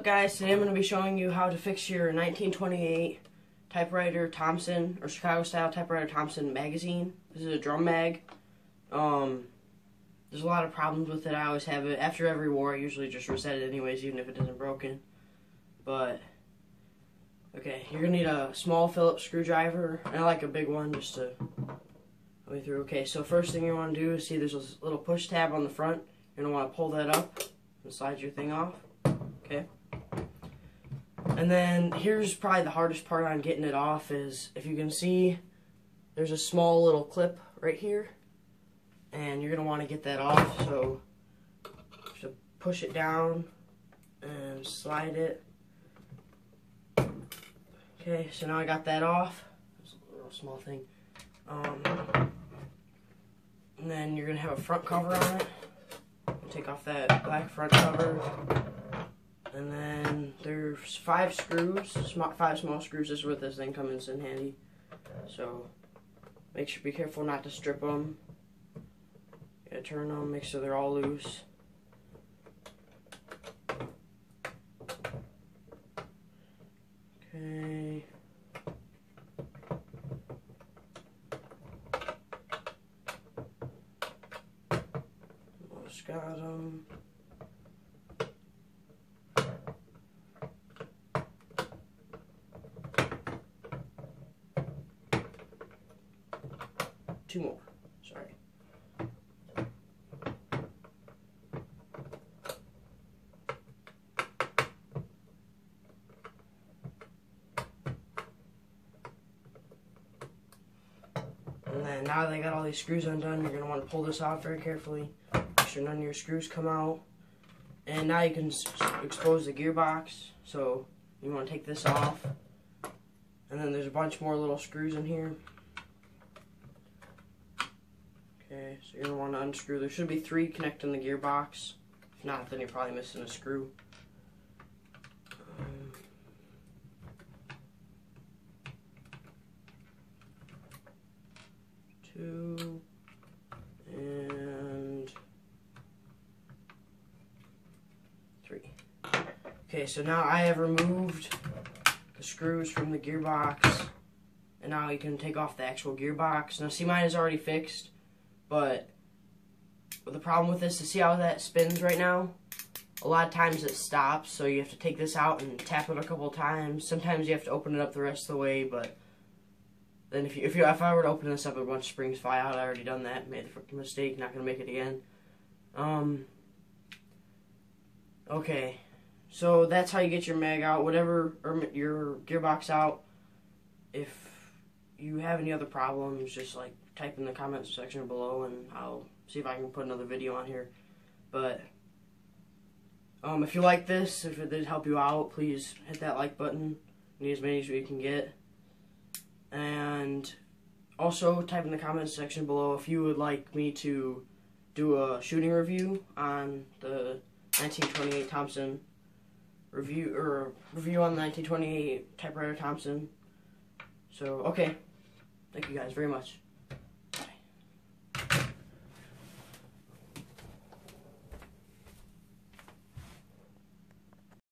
up guys, today I'm going to be showing you how to fix your 1928 typewriter Thompson or Chicago style typewriter Thompson magazine. This is a drum mag. Um, there's a lot of problems with it. I always have it. After every war I usually just reset it anyways even if it isn't broken. But, okay, you're going to need a small Phillips screwdriver and I like a big one just to go through. Okay, so first thing you want to do is see there's a little push tab on the front. You're going to want to pull that up and slide your thing off. Okay. And then here's probably the hardest part on getting it off is if you can see there's a small little clip right here and you're going to want to get that off so just push it down and slide it. Okay, so now I got that off. It's a little small thing. Um, and then you're going to have a front cover on it. Take off that black front cover. And then five screws, five small screws. Is where this thing comes in handy. So make sure, be careful not to strip them. You gotta turn them, make sure they're all loose. Okay. Almost got them. Two more. Sorry. And then now that I got all these screws undone, you're going to want to pull this out very carefully. Make sure none of your screws come out. And now you can expose the gearbox. So you want to take this off. And then there's a bunch more little screws in here. Okay, so you're going to want to unscrew. There should be three connecting the gearbox. If not, then you're probably missing a screw. Um, two, and three. Okay, so now I have removed the screws from the gearbox. And now you can take off the actual gearbox. Now see mine is already fixed. But the problem with this is to see how that spins right now? A lot of times it stops, so you have to take this out and tap it a couple times. Sometimes you have to open it up the rest of the way, but then if you if you if I were to open this up, a bunch of springs fly out. I already done that, made the mistake, not gonna make it again. Um. Okay, so that's how you get your mag out. Whatever or your gearbox out. If you have any other problems, just like type in the comments section below and I'll see if I can put another video on here. But um, if you like this, if it did help you out, please hit that like button. Need as many as we can get. And also type in the comments section below if you would like me to do a shooting review on the 1928 Thompson review or review on the 1928 typewriter Thompson. So okay. Thank you guys very much.